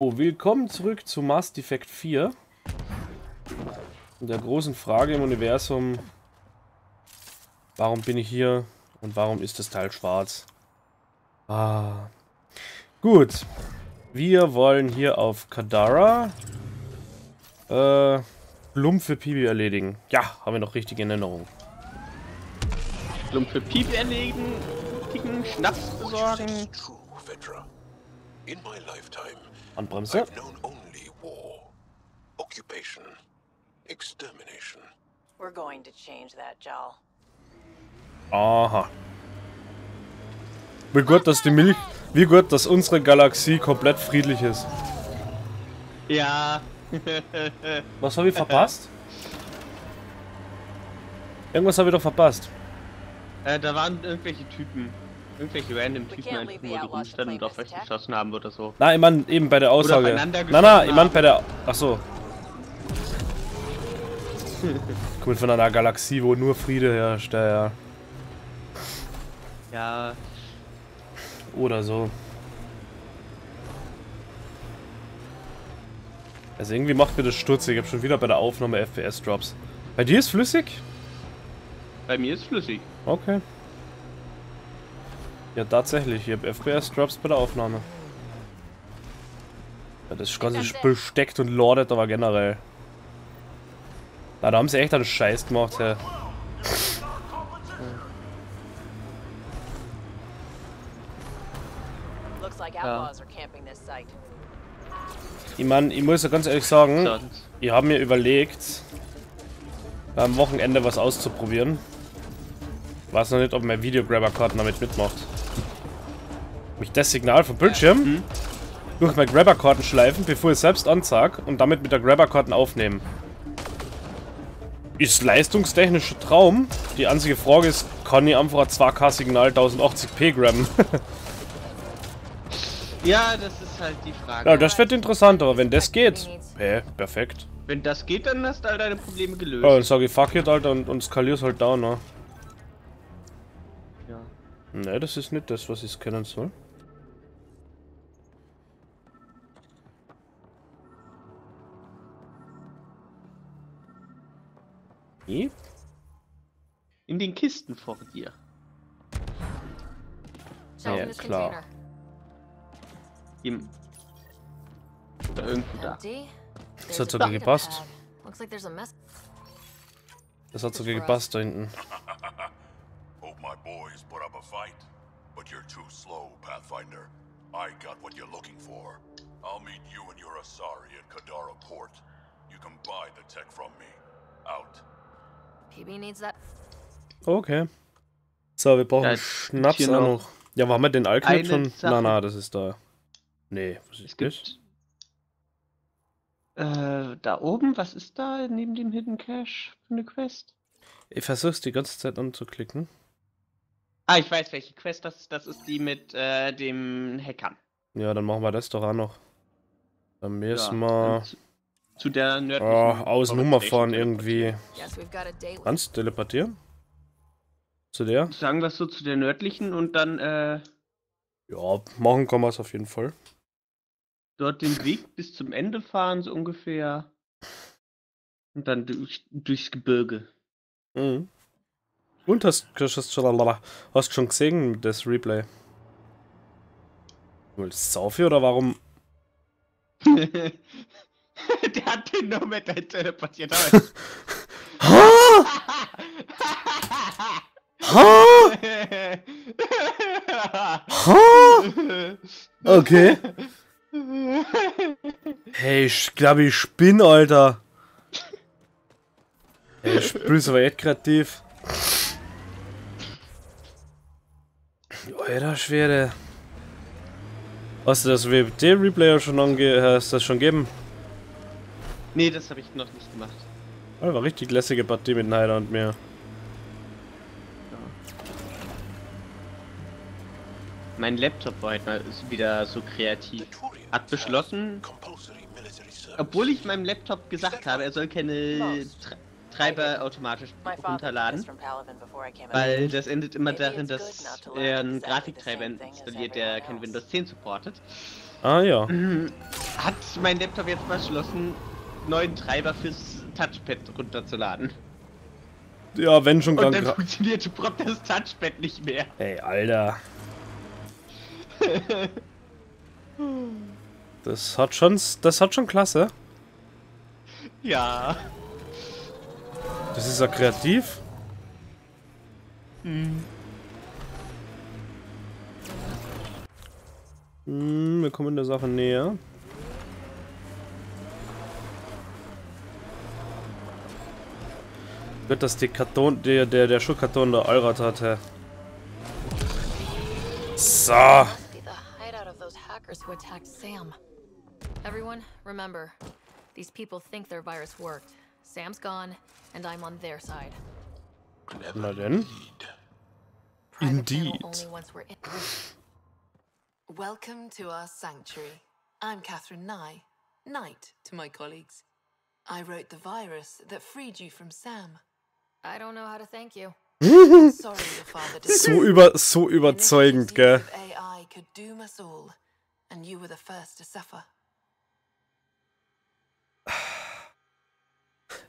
Oh, willkommen zurück zu Mass Effect 4. Und der großen Frage im Universum, warum bin ich hier und warum ist das Teil schwarz? Ah. Gut. Wir wollen hier auf Kadara äh, Lump für Pibi erledigen. Ja, haben wir noch richtig in Erinnerung. Lump für Pibi erledigen, Kicken, Schnaps besorgen. In my lifetime, Handbremse. I've known only war, occupation, extermination. We're going to change that, Jal. Aha. Wie gut, dass die Milch... Wie gut, dass unsere Galaxie komplett friedlich ist. Ja. Was habe ich verpasst? Irgendwas habe ich doch verpasst. äh, da waren irgendwelche Typen. Irgendwelche random Typen einfach nur so rumstanden und auf euch geschossen haben oder so. Na, ich meine eben bei der Aussage. Na, na, ich meine bei der... Ach so. Kommt von einer Galaxie, wo nur Friede herrscht, ja, ja. Ja. Oder so. Also irgendwie macht mir das stutzig. Ich habe schon wieder bei der Aufnahme FPS-Drops. Bei dir ist flüssig? Bei mir ist flüssig. Okay. Ja, tatsächlich. Ich habe FPS-Drops bei der Aufnahme. Ja, das ganze Spiel steckt und lordet aber generell. Na, da haben sie echt einen Scheiß gemacht, hä. Looks like outlaws are camping this site. Ich meine, ich muss ja ganz ehrlich sagen, ich habe mir überlegt, am Wochenende was auszuprobieren. Weiß noch nicht, ob mein Videograbber-Karten damit mitmacht. Mich das Signal vom Bildschirm durch mein Grabber-Karten schleifen, bevor ich selbst anzeige und damit mit der Grabber-Karten aufnehmen. Ist leistungstechnisch ein Traum. Die einzige Frage ist, kann ich einfach ein 2K-Signal 1080p grabben? Ja, das ist halt die Frage. ja, das wird interessant, aber wenn das geht, hä, perfekt. Wenn das geht, dann hast du all deine Probleme gelöst. Ja, dann sage ich fuck it, Alter, und, und skalier's halt down, ne? Ja. Ne, das ist nicht das, was ich kennen soll. Nee? In den Kisten vor dir. Ja, this klar. Im oder irgendwo da. Das hat sogar gepasst. Das hat sogar gepasst da hinten. Hope my boys put up a fight. But you're too slow, Pathfinder. I got what you're looking for. I'll meet you and your Asari at Kadara Port. You can buy the tech from me. Out. PB needs that. Okay. So, wir brauchen Ja, Schnaps auch noch noch. Ja, wo haben wir den Alknit eine schon? Sache. Na, na, das ist da. Nee, was ist das? Äh, da oben, was ist da neben dem Hidden Cache für eine Quest? Ich versuch's die ganze Zeit anzuklicken. Ah, ich weiß welche Quest das ist. Das ist die mit äh, dem Hackern. Ja, dann machen wir das doch auch noch. Dann müssen Ja, wir und Zu, der nördlichen. oh, außen Forward fahren irgendwie. Kannst du teleportieren? Zu der? Sagen wir es so zu der nördlichen und dann äh, Ja, machen kann wir es auf jeden Fall. dort den Weg bis zum Ende fahren, so ungefähr. Und dann durch, durchs Gebirge. Mhm. Und hast, hast, schon- hast schon gesehen, das Replay? Willst du Saufi oder warum? der hat den mit ein teleportiert. Ha! Ha! Okay. Hey, ich glaube, ich spinn, Alter. Hey, ich bin aber echt kreativ. Alter Schwede. Hast du das WebT-Replayer schon ange... Hast du das schon gegeben? Nee, das habe ich noch nicht gemacht. Das war richtig lässige Partie mit Neider und mir. Mein Laptop war heute mal ist wieder so kreativ. Hat beschlossen, obwohl ich meinem Laptop gesagt habe, er soll keine Tre Treiber automatisch runterladen, weil das endet immer darin, dass er einen Grafiktreiber installiert, der kein. Windows 10 supportet. Ah ja. Hat mein Laptop jetzt beschlossen, neuen Treiber fürs Touchpad runterzuladen. Ja, wenn schon Und ganz. dann funktionierte prompt das Touchpad nicht mehr. Ey, Alter. Das hat schon, das hat schon klasse. Ja. Das ist ja kreativ. Hm, wir kommen der Sache näher. Wird das die Karton, der, der, der Schuhkarton der Allrad hatte. So. The hideout of those hackers who attacked Sam. Everyone, remember, these people think their virus worked. Sam's gone, and I'm on their side. Na denn. Private Indeed. Only once we're in. Welcome to our sanctuary. I'm Catherine Nye, Knight to my colleagues. I wrote the virus that freed you from Sam. So über, so überzeugend, gell?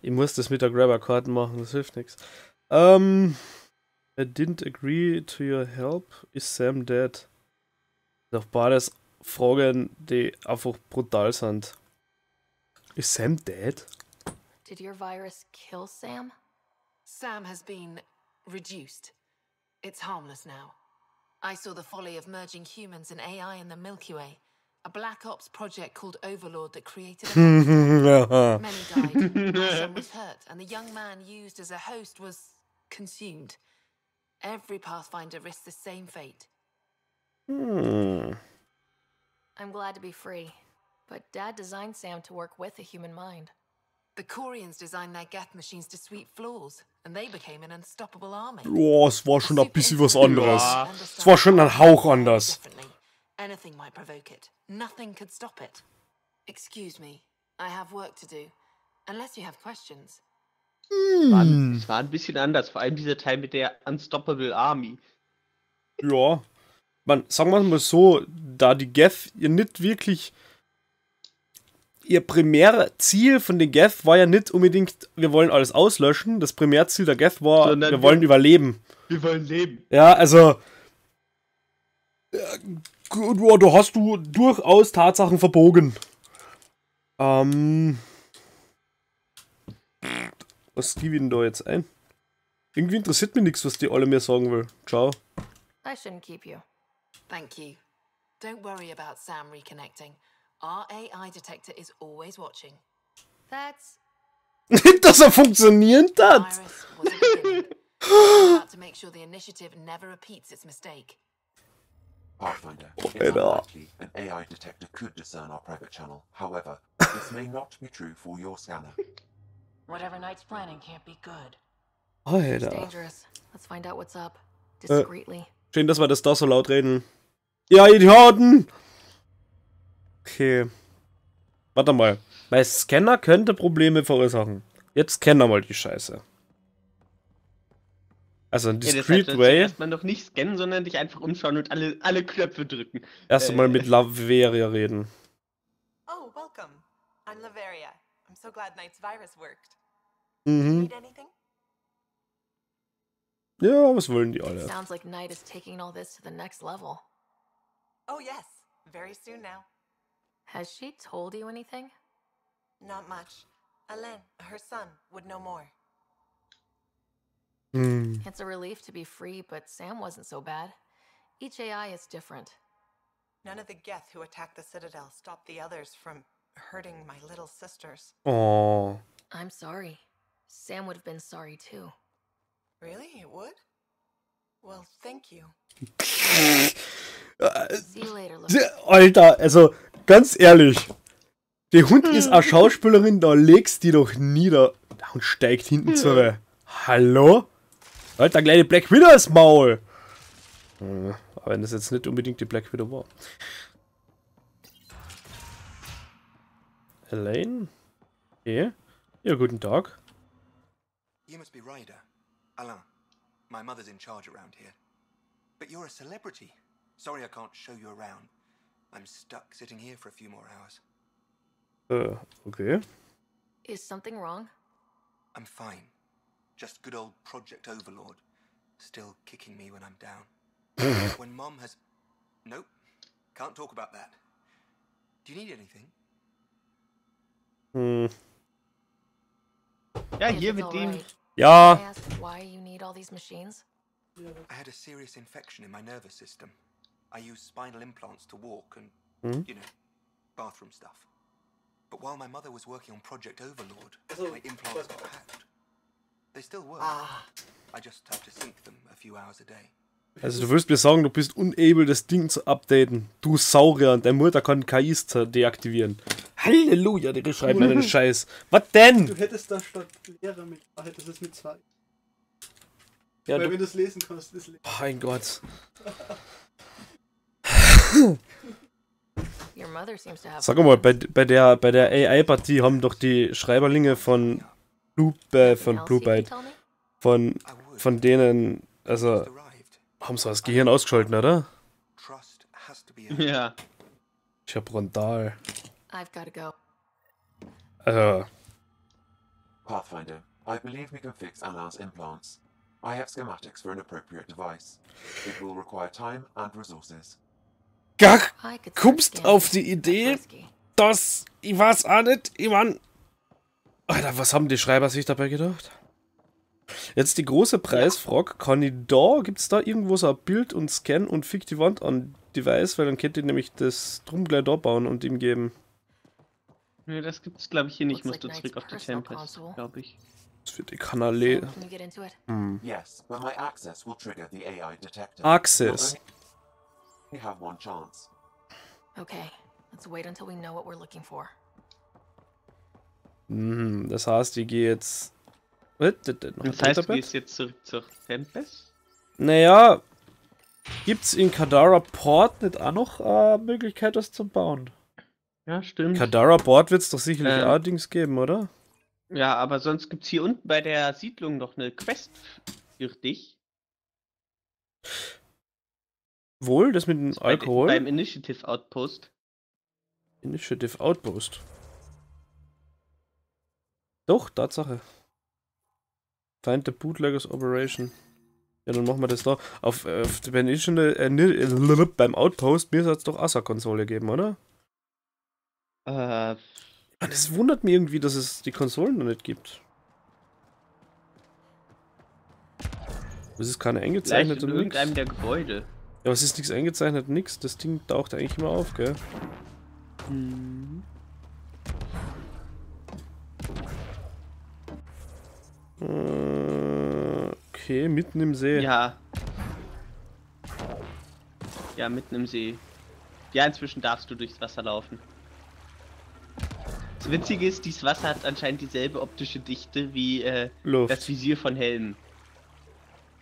Ich muss das mit der Grabber-Card machen, das hilft nichts. Ähm. I didn't agree to your help. Is Sam dead? Doch beides Fragen, die einfach brutal sind. Is Sam dead? Did your virus kill Sam? Sam has been reduced. It's harmless now. I saw the folly of merging humans and AI in the Milky Way, a black ops project called Overlord that created a monster. Many died. My was hurt, and the young man used as a host was consumed. Every Pathfinder risks the same fate. Hmm. I'm glad to be free, but Dad designed Sam to work with a human mind. The Corians designed their Geth machines to sweep floors, and they became an unstoppable army. Boah, es war schon ein bisschen was anderes. Ja. Es war schon ein Hauch anders. Anything might provoke it. Nothing could stop it. Excuse me. I have work to do. Unless you have questions. War, es war ein bisschen anders, vor allem dieser Teil mit der Unstoppable Army. Ja. Man, sagen wir mal so, da die Geth ihr nicht wirklich. Ihr Primärziel von den Geth war ja nicht unbedingt, wir wollen alles auslöschen. Das Primärziel der Geth war, Sondern wir wir- wollen überleben. Wir wollen leben. Ja, also. äh, ja, da hast du durchaus Tatsachen verbogen. Ähm. Was gebe ich denn da jetzt ein? Irgendwie interessiert mich nichts, was die alle mir sagen will. Ciao. I shouldn't keep you. Thank you. Don't worry about Sam reconnecting. Our AI detector is always watching. That's Dass er funktioniert hat. Iris was a beginning. We're about to make sure the initiative never repeats its mistake. Pathfinder, Oh, it's unlikely an AI detector could discern our private channel. However, this may not be true for your scanner. Whatever Knight's planning can't be good. it's Alter. dangerous. Let's find out what's up. Discreetly. Schön, dass wir das da so laut reden. Ja, Idioten! Okay. Warte mal. Mein Scanner könnte Probleme verursachen. Jetzt scannen wir mal die Scheiße. Also ein Ja, Discreet sollst du Way. erstmal noch nicht scannen, sondern dich einfach umschauen und alle, alle Knöpfe drücken. Erst äh, mal mit Laveria reden. Oh, welcome. I'm Laveria. I'm so glad Knight's virus worked. Mhm. Ja, was wollen die alle? Sounds like Knight is taking all this to the next level. Oh, yes. Very soon now. Has she told you anything? Not much. Alain, her son, would know more. Hm. It's a relief to be free, but Sam wasn't so bad. Each AI is different. None of the Geth who attacked the Citadel stopped the others from hurting my little sisters. Oh. I'm sorry. Sam would have been sorry too. Really? It would? Well, thank you. See you later, look. Alter, also ganz ehrlich. Der Hund ist eine Schauspielerin, da legst die doch nieder. Der Hund steigt hinten zurück. Hallo? Alter, kleine Black Widow ins Maul. Hm, Aber wenn das jetzt nicht unbedingt die Black Widow war. Elaine? Okay. Ja, guten Tag. You must be Ryder. Alain. My mother's in charge around here. But you're a celebrity. Sorry I can't show you around. I'm stuck sitting here for a few more hours. Uh, okay. Is something wrong? I'm fine. Just good old Project Overlord. Still kicking me when I'm down. when Mom has. Nope. Can't talk about that. Do you need anything? Hm. Ja, If hier it's mit dem. alright, Ja, I ask why you need all these machines? I had a serious infection in my nervous system. I use spinal implants to walk and, Mhm. you know, bathroom stuff. But while my mother was working on Project Overlord, Also, my implants got hacked. They still work. Ah, I just have to sync them a few hours a day. also du willst mir sagen, du bist unable, das Ding zu updaten. Du Saurier und deine Mutter kann KIs deaktivieren. Halleluja, die schreiben mir den Scheiß. Was du denn? hättest da statt Lehrer mit. Ah, hättest es mit zwei. Ja, Weil du, wenn du es lesen kannst, ist le- mein Gott. Your mother seems to have. Sag mal, bei, bei der, bei der AI-Partie haben doch die Schreiberlinge von Blue, äh, von Blue Byte, von, von denen, also, haben sie das Gehirn ausgeschalten, oder? Ja. Ich hab Rondal. I've got to go. Also, Pathfinder, I believe we can fix Alain's implants. I have schematics for an appropriate device. It will require time and resources. Start kommst auf die Idee, dass, ich weiß auch nicht, ich mein, Alter, was haben die Schreiber sich dabei gedacht? Jetzt die große Preisfrage, kann ich da, gibt's da irgendwo so ein Bild und Scan und fick die Wand an Device, weil dann könnt ihr nämlich das drum gleich da bauen und ihm geben. Nee, das gibt's, glaube ich, hier nicht. Musst du zurück auf die Tempest, glaube ich. Das für die it? Hm. Access. We have one chance. Okay, let's wait until we know what we're looking for. Mhm, das heißt, ich gehe jetzt. Was? Das, heißt, du gehst jetzt zurück zur Tempest? Naja, gibt's in Kadara Port nicht auch noch äh, Möglichkeit, das zu bauen? Ja, stimmt. Kadara Port wird's doch sicherlich Äh. auch Dings geben, oder? Ja, aber sonst gibt's hier unten bei der Siedlung noch eine Quest für dich. Wohl, das mit dem Bei, Alkohol? beim Initiative Outpost. Initiative Outpost. Doch, Tatsache. Find the Bootleggers Operation. Ja, dann machen wir das da. Auf, auf beim, Initiative- äh, ni- äh, beim Outpost, mir soll es doch Asa-Konsole geben, oder? Äh, es wundert mich irgendwie, dass es die Konsolen noch nicht gibt. Es ist keine eingezeichnete in irgendeinem der Gebäude. Ja, aber es ist nichts eingezeichnet, nix. Das Ding taucht eigentlich immer auf, gell? Mhm. Äh, Okay, mitten im See. Ja. Ja, mitten im See. Ja, inzwischen darfst du durchs Wasser laufen. Das Witzige ist, dieses Wasser hat anscheinend dieselbe optische Dichte wie äh, das Visier von Helm.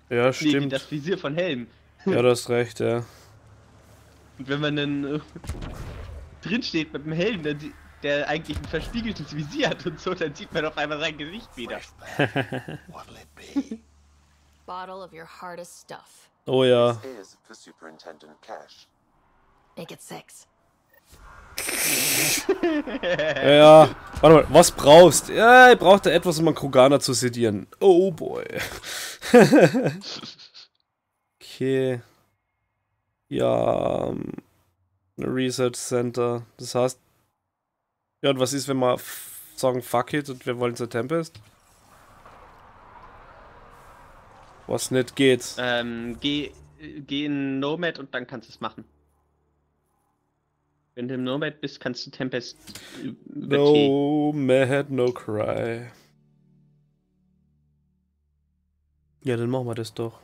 ja, Nee, stimmt. das Visier von Helm. Ja, du hast recht, ja. Und wenn man dann äh, drin steht mit dem Helm, dann, sie- der eigentlich ein verspiegeltes Visier hat und so, dann sieht man auf einmal sein Gesicht wieder. What'll it be? Bottle of your hardest stuff. Oh ja. This is for Superintendent Cash. Make it six. Ja, ja. Warte mal, was brauchst? Ja, ich brauchte etwas, um einen Krugana zu sedieren. Oh boy. okay. Ja. ähm, Research Center. Das heißt. Ja, und was ist, wenn wir sagen, fuck it und wir wollen zur Tempest? Was nicht geht. Ähm, geh, geh in Nomad und dann kannst du es machen. Wenn du im Nomad bist, kannst du Tempest über. No mad, no cry. Ja, dann machen wir das doch.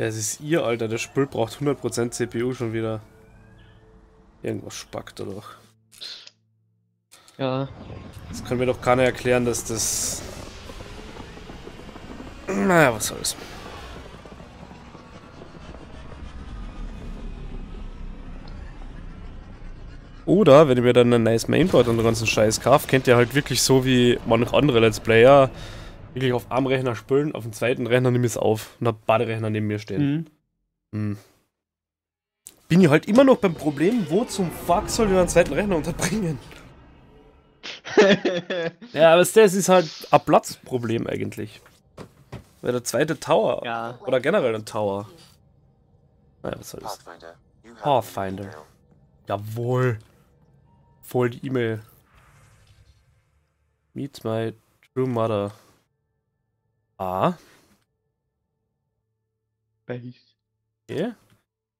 Ja, es ist ihr, Alter. Das Spiel braucht 100% CPU schon wieder. Irgendwas spackt da doch. Ja. Das kann mir doch keiner erklären, dass das... Naja, was soll's. Oder, wenn ich mir dann ein nice Mainboard und den ganzen Scheiß kaufe, kennt ihr halt wirklich so wie manche andere Let's Player wirklich auf einem Rechner spielen, auf dem zweiten Rechner nehme ich es auf und hab beide Rechner neben mir stehen. Mhm. Hm. Bin ich halt immer noch beim Problem, wo zum Fuck soll ich einen zweiten Rechner unterbringen? Ja, aber das ist halt ein Platzproblem eigentlich. Weil der zweite Tower. Ja. Oder generell ein Tower. Naja, was soll das? Pathfinder. Jawohl. Voll die E-Mail. Meet my true mother. Ah, Base. okay.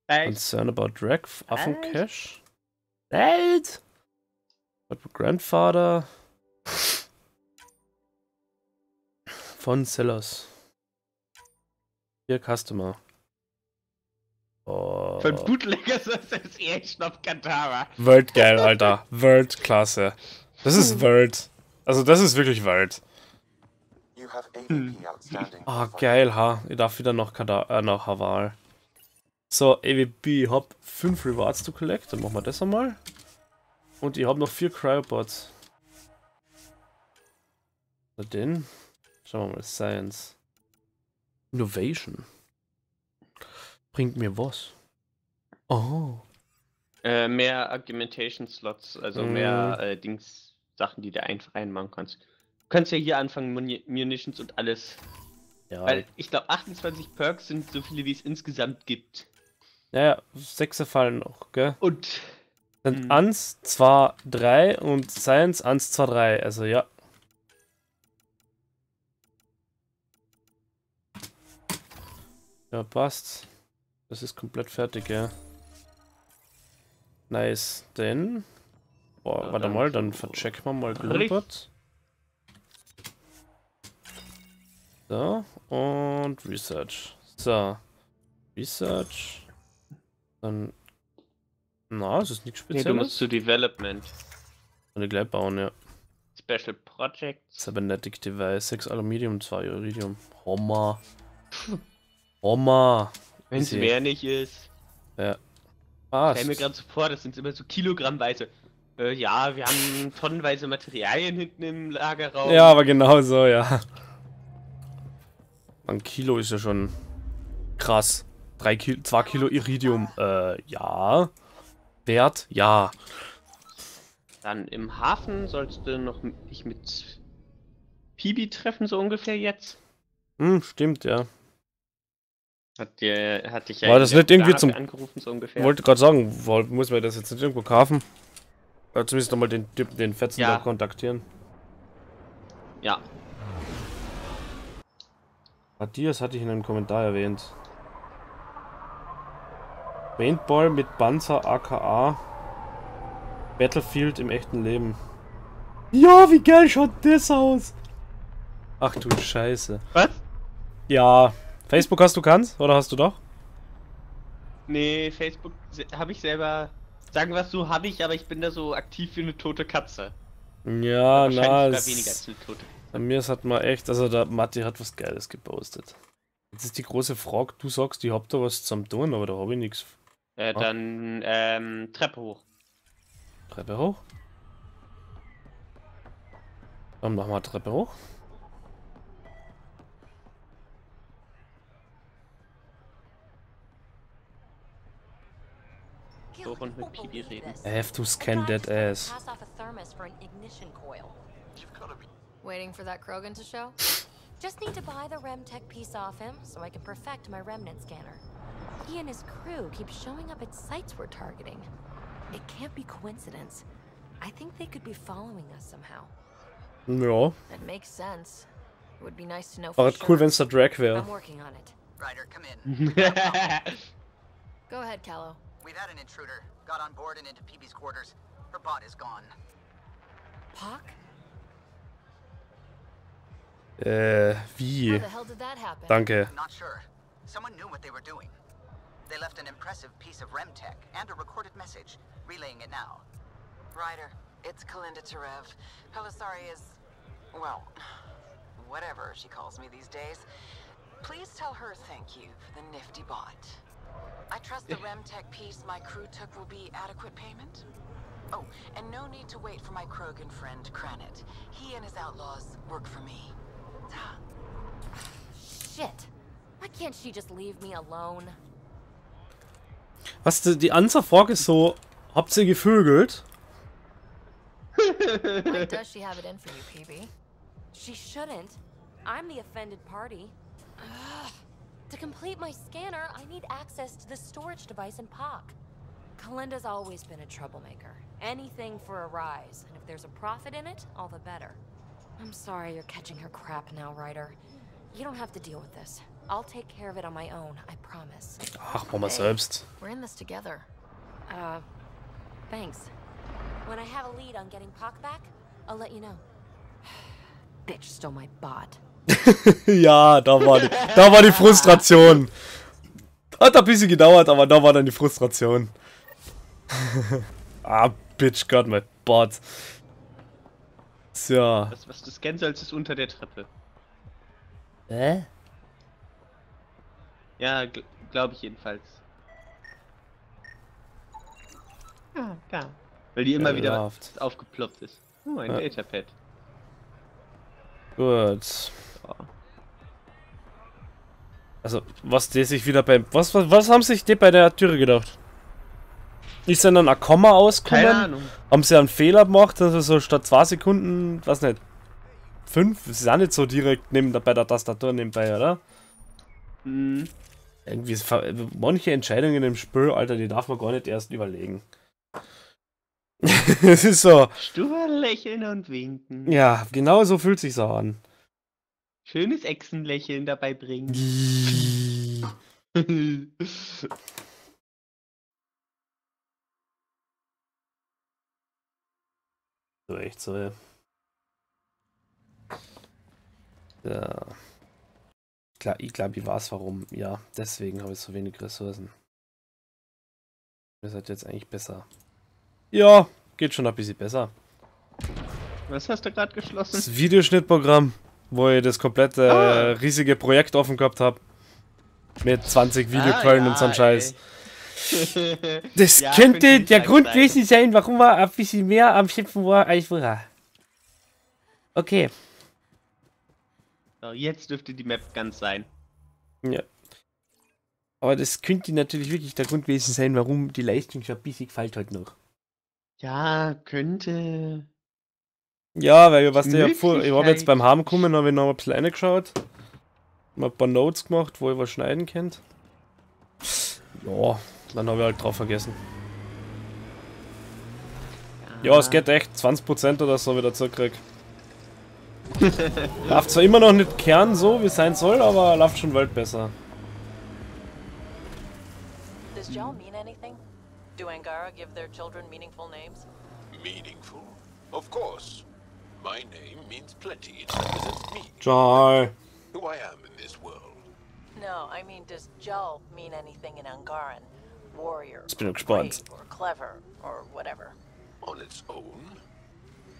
Base. Concern about drag Affen Cash. Welt! What grandfather? Von Sellers. Hier Customer. Oh. Von Bootleggers Association of Kantara. World geil, Alter. World klasse. Das ist World. Also das ist wirklich World. Outstanding. Ah, geil, ha. Ich darf wieder nach, Kada äh, nach Haval. So, AWB, ich hab 5 Rewards to collect. Dann machen wir das einmal. Und ich hab noch 4 Cryobots. Na denn. Schauen wir mal, Science. Innovation. Bringt mir was? Oh. Äh, mehr Argumentation Slots, also Mhm. mehr äh, Dings, Sachen, die du einfach reinmachen kannst. Kannst ja hier anfangen, Muni Munitions und alles. Ja, Weil ich glaube 28 Perks sind so viele, wie es insgesamt gibt. ja, ja, 6 fallen noch, gell? Und Mhm. 1, 2, 3 und Science 1, 2, 3. Also ja. Ja, passt. Das ist komplett fertig, ja. Nice. Denn. Boah, Ja, warte dann mal, dann verchecken wir mal richtig. So, und Research. So. Research. Dann. Na, es ist nichts nee, du Spezielles. musst zu Development. Ich gleich bauen, ja. Special Projects. Cybernetic Device, 6 Aluminium, 2 Iridium. Hommer. Hommer. Wenn es mehr nicht ist. Ah, Stell mir gerade so vor, das sind immer so Kilogrammweise. Äh, ja, wir haben tonnenweise Materialien hinten im Lagerraum. ja, aber genau so, ja. Ein Kilo ist ja schon krass. 3 Kilo, 2 Kilo Iridium, äh, ja. Wert, ja. Dann im Hafen sollst du noch dich mit Pibi treffen, so ungefähr jetzt. Hm, stimmt, ja. Hat dir, hat dich War das nicht irgendwie zum- angerufen, so ungefähr. Wollte gerade sagen, muss man das jetzt nicht irgendwo kaufen? Oder zumindest nochmal den Typen, den Fetzen Ja. da kontaktieren. Ja, Matthias hatte ich in einem Kommentar erwähnt. Paintball mit Panzer aka Battlefield im echten Leben. Ja, wie geil schaut das aus? Ach du Scheiße. Was? Ja. Facebook hast du kannst? Oder hast du doch? nee, Facebook habe ich selber. Sagen wir es so, habe ich, aber ich bin da so aktiv wie eine tote Katze. Ja, Wahrscheinlich na, sogar weniger als eine tote. Bei mir ist hat mal echt, also der Matti hat was Geiles gepostet. Jetzt ist die große Frage, du sagst, ich hab da was zum tun, aber da habe ich nichts. Äh, dann ähm, Treppe hoch. Treppe hoch. Dann machen wir Treppe hoch. Hoch und mit Pibi reden. I have to scan that ass. Thermos for an ignition coil. Waiting for that Krogan to show? Just need to buy the Remtech piece off him so I can perfect my remnant scanner. He and his crew keep showing up at sites we're targeting. It can't be coincidence. I think they could be following us somehow. Ja. That makes sense. It would be nice to know for War sure. cool, wenn es der Drag wäre. I'm working on it. Ryder, come in. Go ahead, Callow. We've had an intruder. Got on board and into PB's quarters. Her bot is gone. Pock? Äh, How wie? the hell did that happen? Danke. Not sure. Someone knew what they were doing. They left an impressive piece of Remtech and a recorded message, relaying it now. Ryder, it's Kalinda Tarev. Pelisari is, well, whatever she calls me these days. Please tell her thank you for the nifty bot. I trust the eh. Remtech piece my crew took will be adequate payment. Oh, and no need to wait for my Krogan friend, Kranit. He and his outlaws work for me. Shit. Why can't she just leave me alone? Was, die die Answer-Frage ist so, habt ihr gevögelt? Why does she have it in for you, PB? She shouldn't. I'm the offended party. Ugh. To complete my scanner, I need access to the storage device in POC. Kalinda's always been a troublemaker. Anything for a rise, and if there's a profit in it, all the better. I'm sorry you're catching her crap now, Ryder. You don't have to deal with this. I'll take care of it on my own, I promise. Ach, mach mal selbst. We're in this together. Uh, thanks. When I have a lead on getting POC back, I'll let you know. Bitch stole my bot. ja, da war, die, da war die Frustration. Hat ein bisschen gedauert, aber da war dann die Frustration. ah, bitch, got my bot. So. Das, was du scannen sollst, ist unter der Treppe. Hä? Ja, gl glaube ich jedenfalls. Ja, da. Weil die immer wieder aufgeploppt ist. Oh, ein Ja. Datapad. Gut. Also, was die sich wieder beim. Was, was, was haben sich die bei der Türe gedacht? Ist dann ein Komma ausgekommen? Keine Ahnung. Haben sie einen Fehler gemacht, also so statt zwei Sekunden, was nicht, fünf? Das ist auch nicht so direkt neben der, bei der Tastatur nebenbei, oder? Mhm. Irgendwie ist manche Entscheidungen im Spiel, Alter, die darf man gar nicht erst überlegen. Es ist so, Stur lächeln und winken. ja, genau so fühlt sich auch an. Schönes Echsenlächeln dabei bringen. So echt so, ja. Ja. Klar, ich glaube, ich weiß warum. Ja, deswegen habe ich so wenig Ressourcen. Das hat jetzt eigentlich besser. Ja, geht schon ein bisschen besser. Was hast du gerade geschlossen? Das Videoschnittprogramm, wo ich das komplette Ah. äh, riesige Projekt offen gehabt habe. Mit 20 Videoquellen und so ein Scheiß. Das Ja, könnte der Grund sein. gewesen sein, warum er ein bisschen mehr am Schimpfen war als vorher. Okay. So, jetzt dürfte die Map ganz sein. Ja. Aber das könnte natürlich wirklich der Grund gewesen sein, warum die Leistung schon ein bisschen gefällt hat noch. Ja, könnte. Ja, weil was der ja vor, ich habe jetzt beim Heimkommen, habe ich noch ein bisschen reingeschaut. Mal ein paar Notes gemacht, wo ich was schneiden könnt. Ja, dann habe ich halt drauf vergessen. Ja, es geht echt 20% oder so wieder zurückkrieg. läuft zwar immer noch nicht Kern so, wie es sein soll, aber läuft schon weit besser. Does Jal mean anything? Do Angara give their children meaningful names? Meaningful? Of course. My name means plenty. It represents me. Jal. Who I am. No, I mean, does Jal mean anything in Angaran? Warrior, Jetzt bin ich gespannt. brave, or clever, or whatever. On its own?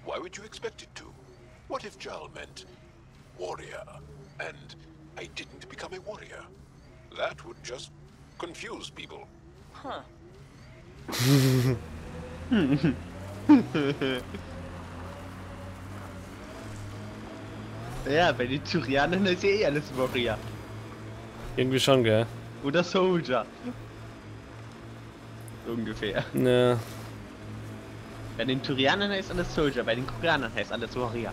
Why would you expect it to? What if Jal meant warrior, and I didn't become a warrior? That would just confuse people. Huh. ja, bei den Tyrianern ist ja eh alles Warrior. Irgendwie schon, gell? Oder Soldier. Ungefähr. Ja. Bei den Tyrianern heißt alles Soldier, bei den Koreanern heißt alles Warrior.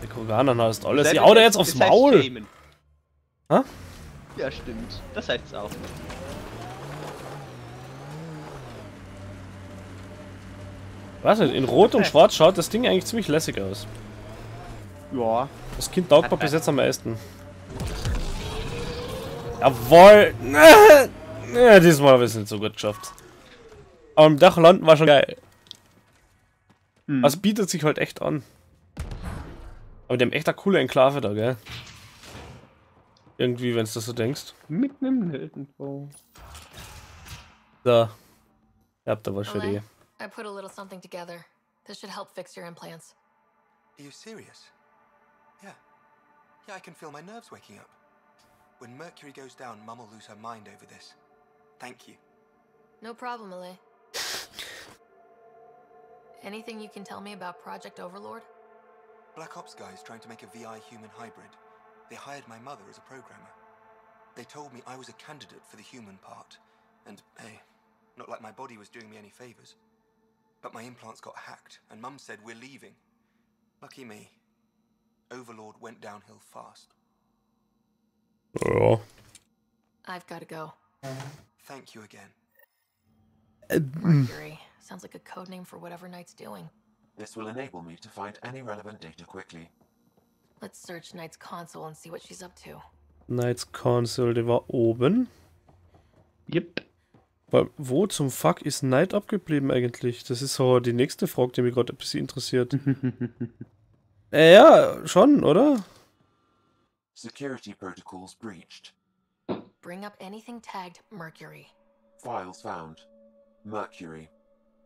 Der Koreaner heißt alles. Ja, oder jetzt aufs heißt Maul! Shaman. Hä? Ja, stimmt. Das heißt es auch. Was denn? In Rot und Schwarz schaut das Ding eigentlich ziemlich lässig aus. Ja. Das Kind taugt mir bis jetzt am meisten. Jawoll! Ja, diesmal habe ich es nicht so gut geschafft. Aber im Dach landen war schon geil. Hm. Das bietet sich halt echt an. Aber die haben echt eine coole Enklave da, gell? Irgendwie, wenn du das so denkst. Mitten im Nirgendwo. Da. Ihr habt da was für die. I put a little something together. This should help fix your implants. Are you serious? Yeah. Yeah, I can feel my nerves waking up. When Mercury goes down, Mum will lose her mind over this. Thank you. No problem, Alain. Anything you can tell me about Project Overlord? Black Ops guys trying to make a VI human hybrid. They hired my mother as a programmer. They told me I was a candidate for the human part. And hey, Not like my body was doing me any favors. But my implants got hacked, and Mum said we're leaving. Lucky me. Overlord went downhill fast. Ja. I've got to go. Thank you again. Mercury. Sounds like a code name for whatever Knight's doing. This will enable me to find any relevant data quickly. Let's search Knight's console and see what she's up to. Knights Council, der war oben. Yep. Aber wo zum Fuck ist Knight abgeblieben eigentlich? Das ist so die nächste Frage, die mich gerade ein bisschen interessiert. äh, ja, schon, oder? Security protocols breached. Bring up anything tagged Mercury. Files found. Mercury.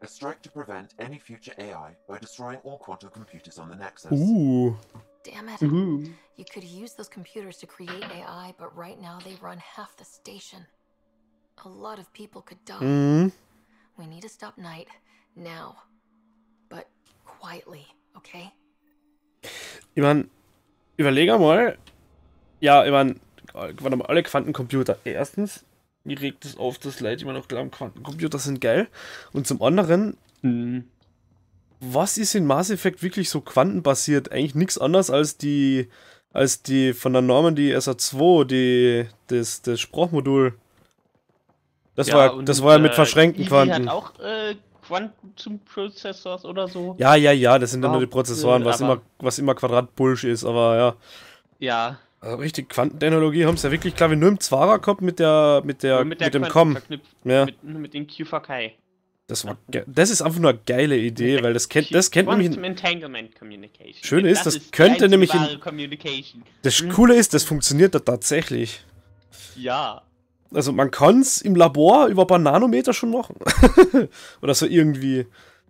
A strike to prevent any future AI by destroying all quantum computers on the Nexus. Ooh. Damn it. Ooh. You could use those computers to create AI, but right now they run half the station. A lot of people could die. Mhm. We need to stop Knight now. But quietly, okay? Ich meine, überlege mal. Ja, ich meine, mal, alle Quantencomputer. Erstens, mir regt es auf, dass Leute immer noch glauben, Quantencomputer sind geil. Und zum anderen, Mhm. was ist in Mass Effect wirklich so quantenbasiert? Eigentlich nichts anderes als die, als die von der Normandy SA2, die, das, das Sprachmodul. Das, war, und, das war ja mit äh, verschränkten Eevee Quanten. hat auch äh, Quantum Processors oder so. Ja, ja, ja, das sind dann nur die Überhaupt, Prozessoren, äh, was immer, was immer Quadratbullshit ist, aber ja. Ja. Also richtig, Quantentechnologie haben sie ja wirklich, glaube ich, nur im Zwarer gehabt mit der, mit der, mit, der dem Quanten Com. Ja, Mit, mit den QVK. das war, das ist einfach nur eine geile Idee, weil das kennt, das kennt nämlich, Entanglement Communication. Schön ist, das die könnte nämlich in- das Mhm. Coole ist, das funktioniert da tatsächlich. Ja. Also man kann es im Labor über ein paar Nanometer schon machen. Oder so irgendwie.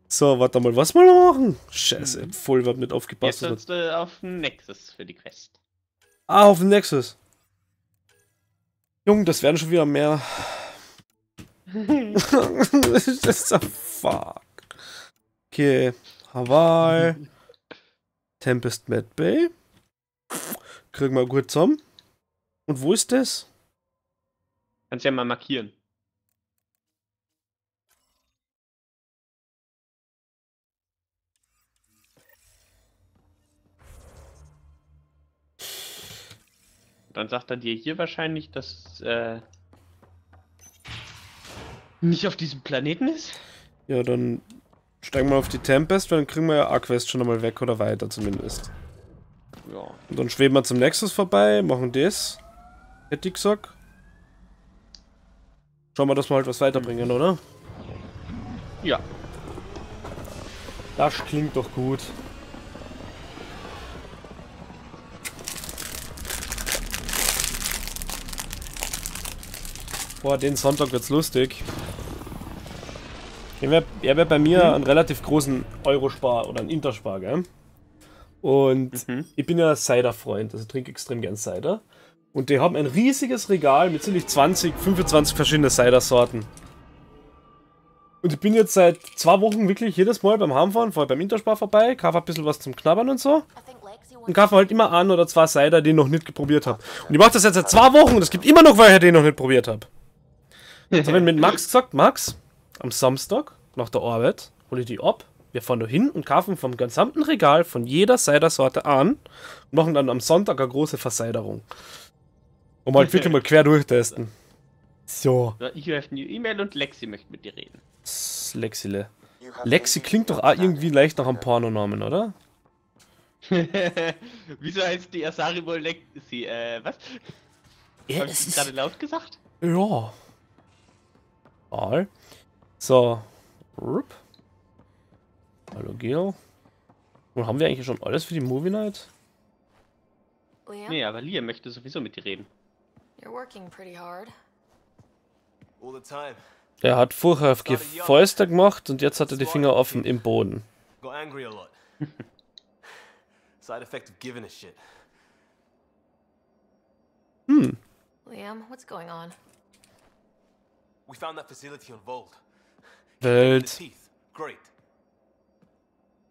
So, warte mal, was wollen wir machen? Scheiße, voll wird mit Jetzt aufgepasst. sollst du auf Nexus für die Quest. Ah, auf dem Nexus. Junge, das werden schon wieder mehr. das ist ein Fuck. Okay, Hawaii. Tempest Mad Bay. Kriegen wir gut zusammen. Und wo ist das? Kannst ja mal markieren. Dann sagt er dir hier wahrscheinlich, dass es äh, nicht auf diesem Planeten ist. Ja, dann steigen wir auf die Tempest, weil dann kriegen wir ja A-Quest schon einmal weg oder weiter zumindest. Ja. Und dann schweben wir zum Nexus vorbei, machen das. Hätte ich gesagt. Schauen wir, dass wir halt was weiterbringen, oder? Ja. Das klingt doch gut. Boah, den Sonntag wird's lustig. Ich habe hab bei mir einen relativ großen Eurospar oder einen Interspar, gell? Und ich bin ja Cider-Freund, also ich trinke extrem gern Cider. Und die haben ein riesiges Regal mit ziemlich 20, 25 verschiedene Cider-Sorten. Und ich bin jetzt seit zwei Wochen wirklich jedes Mal beim Heimfahren, vorher beim Interspar vorbei, kaufe ein bisschen was zum Knabbern und so. Und kaufe halt immer ein oder zwei Cider, die ich noch nicht geprobiert habe. Und ich mache das jetzt seit zwei Wochen und es gibt immer noch welche, die ich noch nicht probiert habe. Jetzt habe ich mit Max gesagt, Max, am Samstag nach der Arbeit hole ich die ab. Wir fahren da hin und kaufen vom gesamten Regal von jeder Cider-Sorte an und machen dann am Sonntag eine große Verseiderung. Und halt wirklich mal quer durchtesten. So. Ich öffne die E-Mail und Lexi möchte mit dir reden. Lexile. Lexi klingt doch auch irgendwie leicht nach einem Pornonamen, oder? Wieso heißt die Asari wohl Lexi? Äh, was? Ja, Hab ich gerade laut gesagt? Ja. Mal. So. Rup. Hallo Geo. Und haben wir eigentlich schon alles für die Movie Night? Liam, Nee, aber Liam möchte sowieso mit dir reden. you're working pretty hard. All the time. Er hat vorher Fäuste gemacht und jetzt hat er die Finger offen im Boden. Got angry a lot. Side effect of giving a shit. Hm. Liam, what's going on? We found that facility on Vold. Welt. Teeth. Great.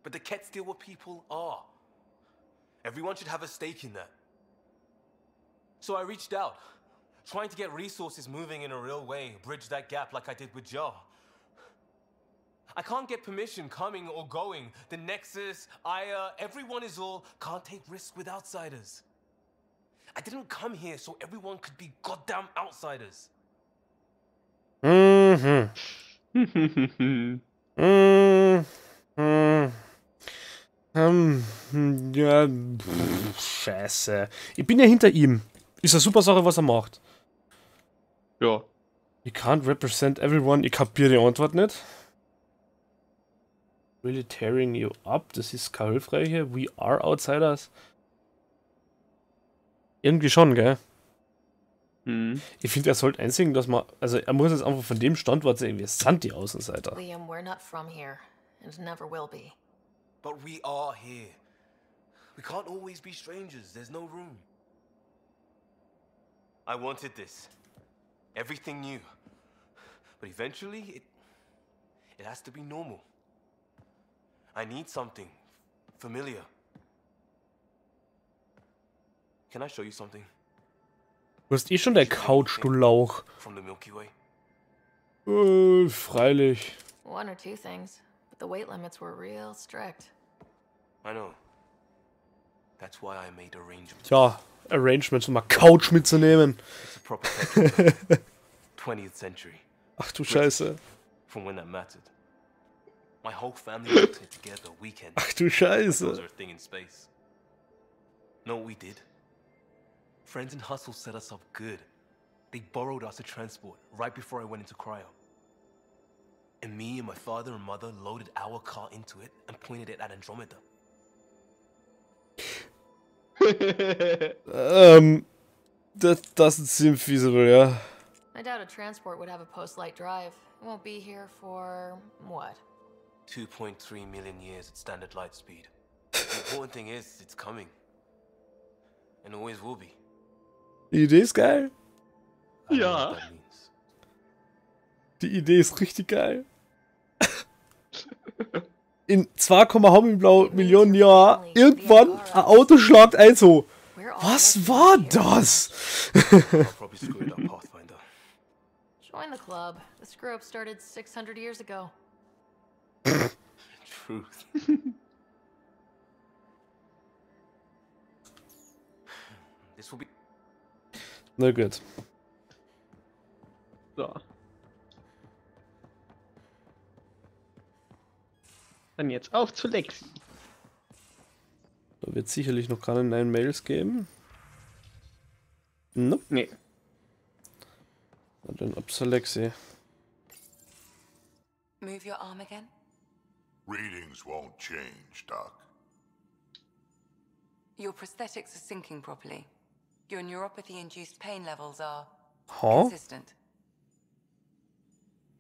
But the Kets still what people are. Everyone should have a stake in that. So I reached out, trying to get resources moving in a real way, bridge that gap like I did with Jar. I can't get permission coming or going. The Nexus, Aya, everyone is all can't take risks with outsiders. I didn't come here so everyone could be goddamn outsiders. Mhm. Mm, mm. Ähm, ja, pff, scheiße. Ich bin ja hinter ihm. Ist eine super Sache, was er macht. Ja. You can't represent everyone. Ich kapiere die Antwort nicht. Really tearing you up. Das ist keine hilfreiche. We are outsiders. Irgendwie schon, gell? Hm. Ich finde, er sollte einsingen, dass man. Also, er muss jetzt einfach von dem Standort sehen, wir sind die Außenseiter. Liam, we're not from here, and never will be. But we are here. We can't always be strangers. There's no room. I wanted this. Everything new. But eventually, it. it has to be normal. I need something familiar. Can I show you something Du hast eh schon der Couch, du Lauch. Äh, freilich. One or two things, but the weight limits were real strict. I know. That's why I made arrangements. Tja, Arrangements, um mal Couch mitzunehmen. It's a proper petrol. 20th century. Ach du Scheiße. From when that mattered. My whole family worked together weekend. Ach du Scheiße. What we did? Friends in Hustle set us up good. They borrowed us a transport right before I went into cryo. And me and my father and mother loaded our car into it and pointed it at Andromeda. um, that doesn't seem feasible, yeah. I doubt a transport would have a post-light drive. It won't be here for what? 2.3 million years at standard light speed. the important thing is, it's coming. And always will be. Die Idee ist geil. Ja. Die Idee ist richtig geil. In 2,5 Millionen Jahren irgendwann ein Auto schlagt ein so. Was war das? Up. Join the club. The screw-up started 600 years ago. Truth. this will be. Na gut. So. Dann jetzt auf zu Lexi. Da wird sicherlich noch keine neuen Mails geben. Nope. Nee. Na dann ab zur Lexi. Move your arm again. Readings won't change, Doc. Your prosthetics are syncing properly. Your neuropathy-induced pain levels are Huh? consistent.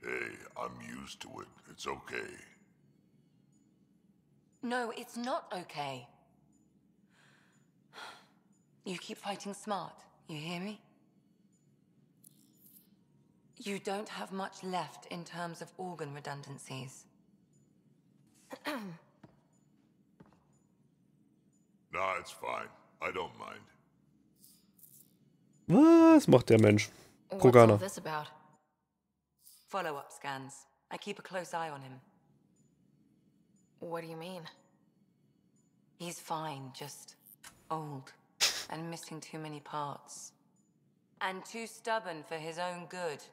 Hey, I'm used to it. It's okay. No, it's not okay. You keep fighting smart, you hear me? You don't have much left in terms of organ redundancies. Nah, it's fine. I don't mind. Was macht der Mensch? What's all Kroganer. this about? Follow-up scans. I keep a close eye on him. What do you mean? He's fine, just old and missing too many parts. And too stubborn for his own good.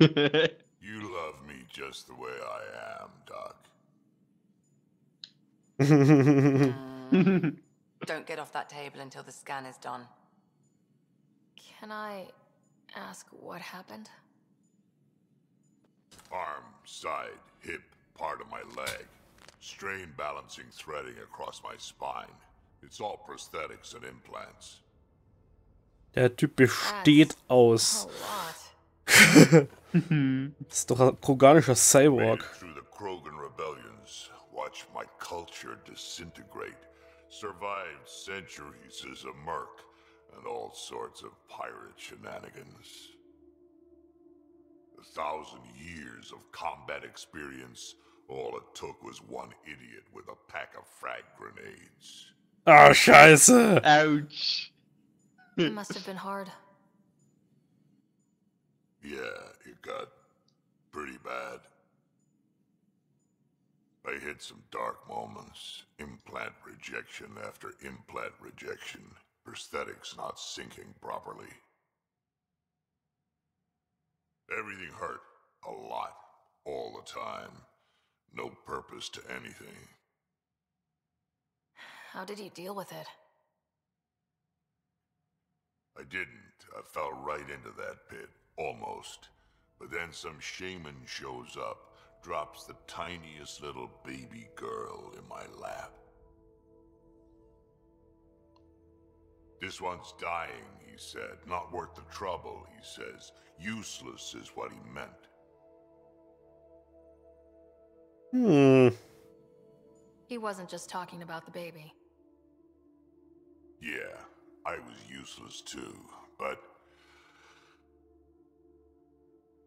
You love me just the way I am, Doc. Don't get off that table until the scan is done. Can I ask what happened? Arm, side, hip, part of my leg. Strain balancing threading across my spine. It's all prosthetics and implants. Der Typ besteht aus. ist doch ein kroganischer Cyborg. Through the Krogan rebellions, watch my culture disintegrate. Survived centuries as a merc and all sorts of pirate shenanigans. A thousand years of combat experience, all it took was one idiot with a pack of frag grenades. Ah, scheiße. Ouch. It must have been hard. Yeah, it got pretty bad. I hit some dark moments. Implant rejection after implant rejection. Prosthetics not syncing properly. Everything hurt. A lot. All the time. No purpose to anything. How did you deal with it? I didn't. I fell right into that pit. Almost. But then some shaman shows up, drops the tiniest little baby girl in my lap. This one's dying, he said. Not worth the trouble, he says. Useless is what he meant. Hmm. He wasn't just talking about the baby. Yeah, I was useless too, but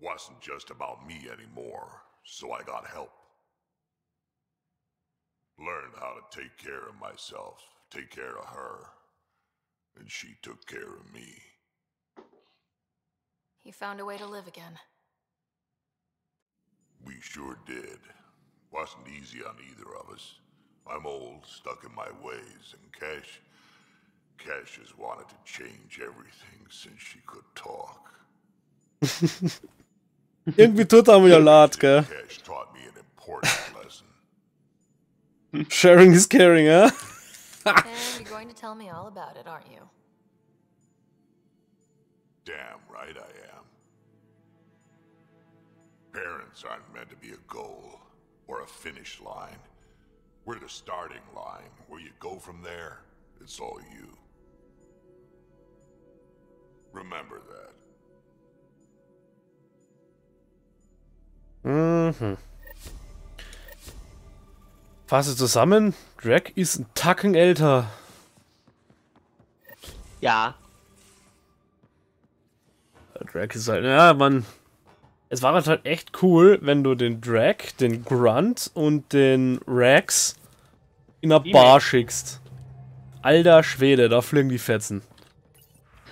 wasn't just about me anymore, so I got help. Learned how to take care of myself, take care of her, and she took care of me. He found a way to live again. We sure did. Wasn't easy on either of us. I'm old, stuck in my ways, and Cash. Cash has wanted to change everything since she could talk. Irgendwie tut er mir leid, gell? Cash taught me an important lesson. Sharing is caring, eh? And you're going to tell me all about it, aren't you? Damn right I am. Parents aren't meant to be a goal or a finish line. We're the starting line. Where you go from there, it's all you. Remember that. Mhm. Fasse zusammen, Drag ist ein Tacken älter. Ja. Drag ist halt, ja, man. Es war halt echt cool, wenn du den Drag, den Grunt und den Rex in einer Bar schickst. Alter Schwede, da fliegen die Fetzen.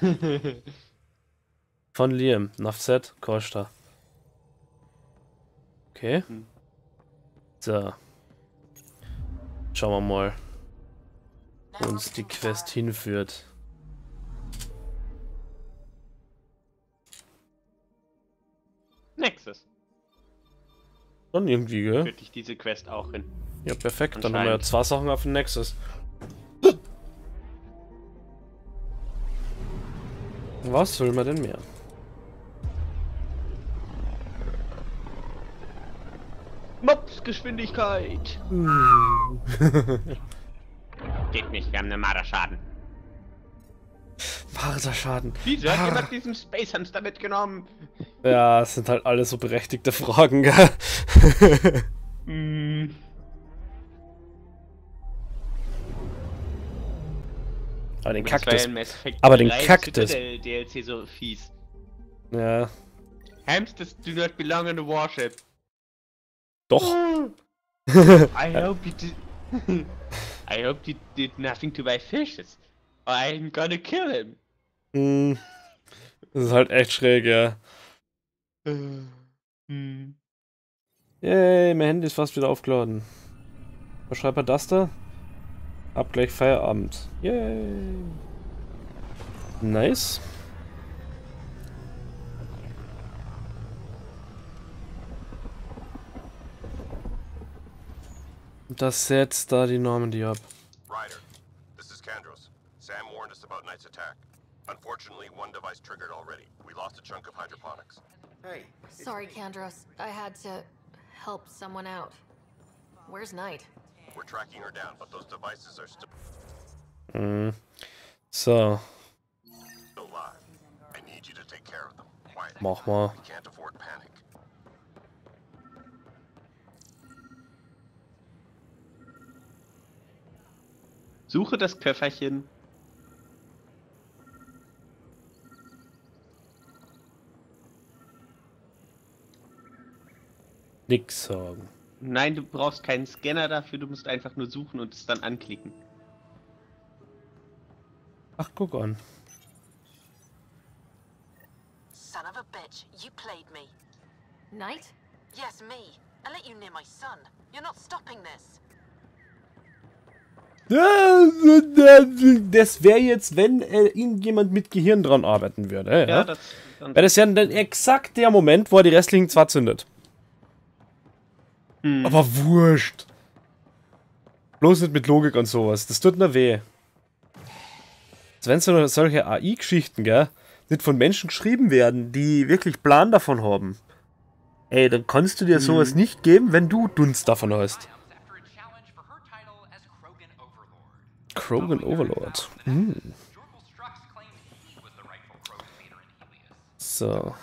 Von Liam, Nafzet, Costa. Okay. So. Schauen wir mal, wo uns die Quest hinführt. Nexus. Schon irgendwie, gell? Führt dich diese Quest auch hin. Ja, perfekt. Dann haben wir ja zwei Sachen auf dem Nexus. Was will man denn mehr? Mopsgeschwindigkeit. Geht nicht, wir haben einen Marderschaden. Marderschaden. Wieso hat Ah. jemand diesen Space Hamster mitgenommen? Ja, es sind halt alles so berechtigte Fragen, gell? Mm. Aber den Kaktus. Aber den 3 Kaktus. DLC so fies. Ja, Hamsters do not belong in a warship. Doch. I hope you did. I hope you did nothing to my fishes. Or I'm gonna kill him. Hm. Das ist halt echt schräg, ja. Hm. Yay, mein Handy ist fast wieder aufgeladen. Was schreibt er das da? Ab gleich Feierabend. Yay. Nice. Das setzt da die Normandy ab. Ryder, this is Kandros. Sam warned us about Knight's attack. Unfortunately, one device triggered already. We lost a chunk of hydroponics. Hey. Sorry, Kandros. I had to help someone out. Where's Knight? We're tracking her down, but those devices are still Mhm. So, alive. I need you to take care of them. Quietly. mach mal. We can't Suche das Köfferchen. Nix sagen. Nein, du brauchst keinen Scanner dafür, du musst einfach nur suchen und es dann anklicken. Ach, guck an. Son of a bitch, you played me. Knight? Yes, me. I let you near my son. You're not stopping this. Das wäre jetzt, wenn äh, irgendjemand mit Gehirn dran arbeiten würde. Ja, Ja, das- Wäre das ja dann exakt der Moment, wo er die restlichen zwar zündet. Hm. Aber wurscht. Bloß nicht mit Logik und sowas. Das tut mir weh. Wenn so solche AI-Geschichten, gell, nicht von Menschen geschrieben werden, die wirklich Plan davon haben. Ey, dann kannst du dir sowas nicht geben, wenn du Dunst davon hast. Krogan Overlord. Hm. So.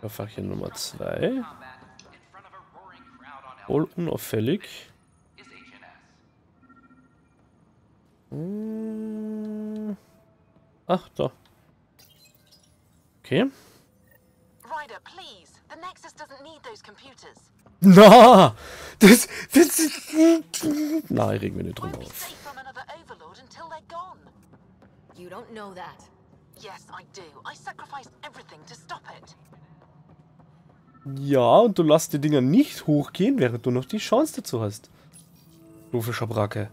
Verfahren Nummer 2. Wohl unauffällig. Hm. Ach, da. Okay. Ryder, please. The Nexus doesn't need those computers. Na! Das. das Nein, ich reg mich nicht drüber auf. Overlord until they're gone. You don't know that. Yes, I do. I sacrificed everything to stop it. Ja, und du lässt die Dinger nicht hochgehen, während du noch die Chance dazu hast. Doofe Schabracke.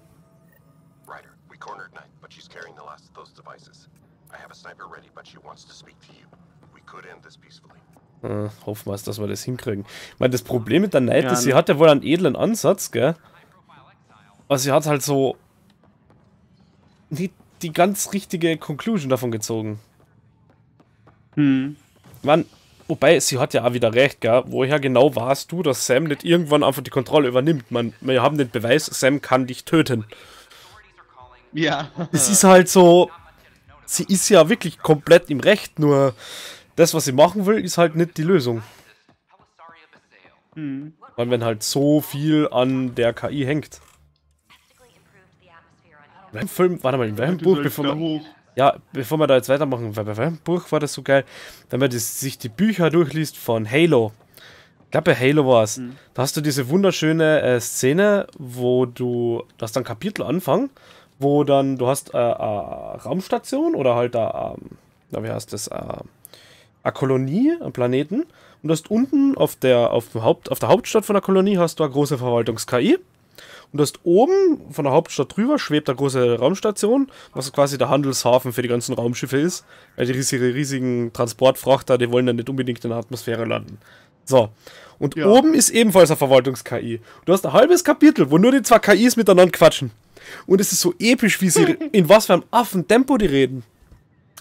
Ryder, we cornered Knight, but she's carrying the last of those devices. I have a sniper ready, but she wants to speak to you. We could end this peacefully. Äh, hoffen wir, dass wir das hinkriegen. Ich meine, das Problem mit der Knight Ja, ist, sie hat ja wohl einen edlen Ansatz, gell? Aber sie hat halt so nicht die ganz richtige Conclusion davon gezogen. Hm. Man, wobei, sie hat ja auch wieder recht, gell? Woher genau warst du, dass Sam nicht irgendwann einfach die Kontrolle übernimmt? Man, wir haben den Beweis, Sam kann dich töten. Ja. Es ist halt so, sie ist ja wirklich komplett im Recht, nur das, was sie machen will, ist halt nicht die Lösung. Hm. Weil wenn halt so viel an der KI hängt. Welchem Film, warte mal, in welchem Buch, bevor hoch. ja, bevor wir da jetzt weitermachen, bei welchem Buch war das so geil, wenn man das, sich die Bücher durchliest von Halo. Ich glaube, bei Halo war es. Da hast du diese wunderschöne äh, Szene, wo du, du hast dann Kapitel anfangen, wo dann, du hast äh, eine Raumstation oder halt da, ähm, na, wie heißt das, äh, eine Kolonie, einen Planeten. Und du hast unten auf der, auf, dem Haupt, auf der Hauptstadt von der Kolonie hast du eine große Verwaltungs-KI. Und du hast oben von der Hauptstadt drüber schwebt eine große Raumstation, was quasi der Handelshafen für die ganzen Raumschiffe ist. Weil die riesige, riesigen Transportfrachter, die wollen dann nicht unbedingt in der Atmosphäre landen. So. Und Ja. oben ist ebenfalls eine Verwaltungs-KI. Du hast ein halbes Kapitel, wo nur die zwei KIs miteinander quatschen. Und es ist so episch, wie sie in was für einem Affentempo die reden.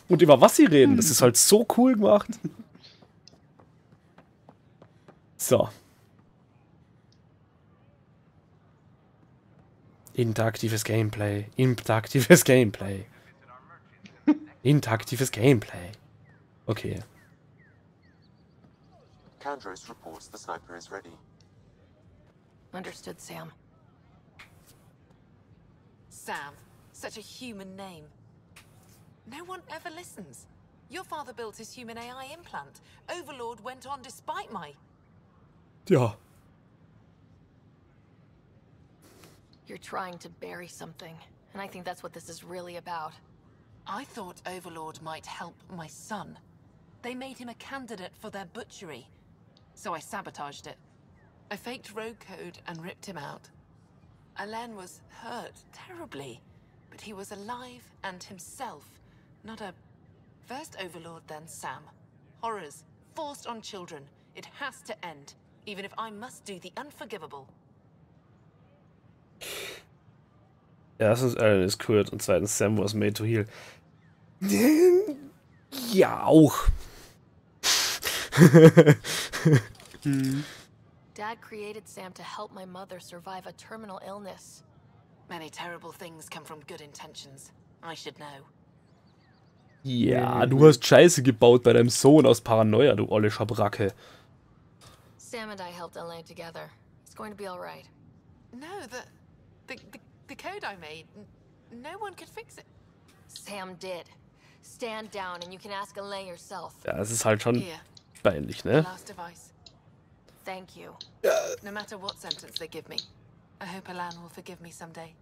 Und über was sie reden. Das ist halt so cool gemacht. So. Interaktives Gameplay. Interaktives Gameplay. Interaktives Gameplay. Okay. Candros reports the sniper is ready. Understood, Sam. Sam, such a human name. No one ever listens. Your father built his human AI implant. Overlord went on despite my. Ja. You're trying to bury something, and I think that's what this is really about. I thought Overlord might help my son. They made him a candidate for their butchery. So I sabotaged it. I faked rogue code and ripped him out. Alain was hurt terribly, but he was alive and himself, not a. First Overlord, then Sam. Horrors, forced on children. It has to end, even if I must do the unforgivable. Erstens, Alan ist Kurt und zweitens, Sam was made to heal. Ja, auch. Dad created Sam to help my mother survive a terminal illness. Many terrible things come from good intentions. I should know. Ja, du hast Scheiße gebaut bei deinem Sohn aus Paranoia, du olle Schabracke. Sam and I helped Elaine together. It's going to be all right. No, the, the, the, the code I made, no one could fix it. Sam did. Stand down and you can ask Elaine yourself. Ja, es ist halt schon peinlich, the ne? last device. Thank you. Uh. No matter what sentence they give me, I hope Alan will forgive me someday.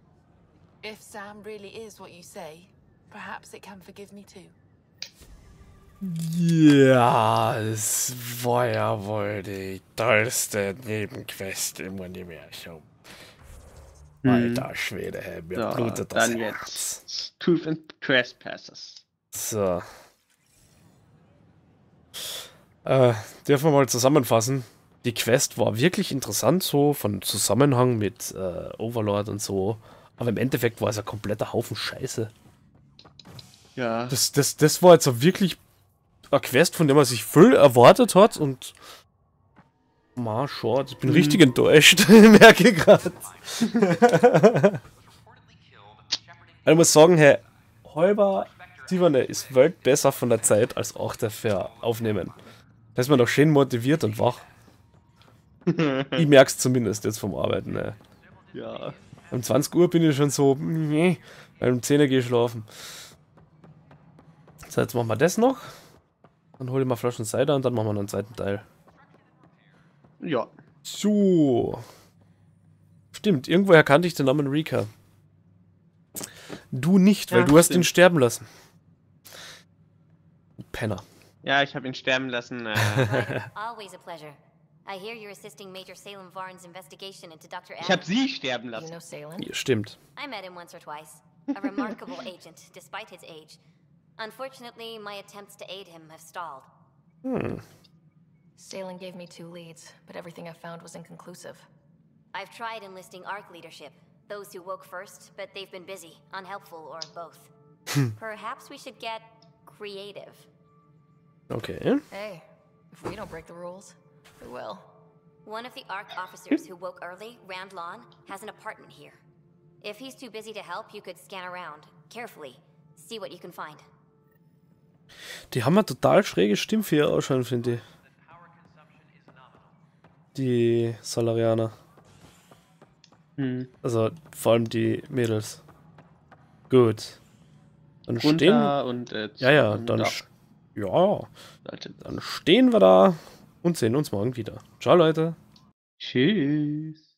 If Sam really is what you say, perhaps it can forgive me too. Ja, es war ja wohl die tollste Nebenquest im Universum. Alter Schwede, hey, mir So, blutet das dann Herz. jetzt Truth and Trespassers. So. Äh, dürfen wir mal zusammenfassen. Die Quest war wirklich interessant, so von Zusammenhang mit äh, Overlord und so. Aber im Endeffekt war es ein kompletter Haufen Scheiße. Ja. Das, das, das war jetzt wirklich eine Quest, von der man sich viel erwartet hat und. Ma, short, ich bin Mhm. richtig enttäuscht, merke gerade. ich muss sagen, hey, halber Sivane ist weit besser von der Zeit als auch der für Aufnehmen. Da ist man doch schön motiviert und wach. ich merk's zumindest jetzt vom Arbeiten. Ey. Ja. Um 20 Uhr bin ich schon so, nee, weil um 10 Uhr gehe ich schlafen. So, jetzt machen wir das noch. Dann hole ich mal Flaschen Cider und dann machen wir noch einen zweiten Teil. Ja. So. Stimmt, irgendwoher kannte ich den Namen Rika. Du nicht, weil Ja, du hast ihn stimmt. sterben lassen. Penner. Ja, ich habe ihn sterben lassen. Äh, Always a pleasure. I hear you're assisting Major Salem Varn's investigation into Dr. ich habe sie sterben lassen. Ja, stimmt. I met him once or twice. A remarkable agent, despite his age. Unfortunately, my attempts to aid him have stalled. Hm. Salem gave me two leads, but everything I found was inconclusive. I've tried enlisting ARC leadership, those who woke first, but they've been busy, unhelpful, or both. Hmm. Perhaps we should get creative. Okay. Hey, if we don't break the rules, who will? One of the ARC officers who woke early, Rand Lawn, has an apartment here. If he's too busy to help, you could scan around, carefully, see what you can find. Die haben eine total schräge Stimmfehler ausschauen, finde ich. Die Salarianer. Hm. Also vor allem die Mädels. Gut. Dann Runter stehen. und, äh, ja, ja, dann. Ja. Dann stehen wir da und sehen uns morgen wieder. Ciao, Leute. Tschüss.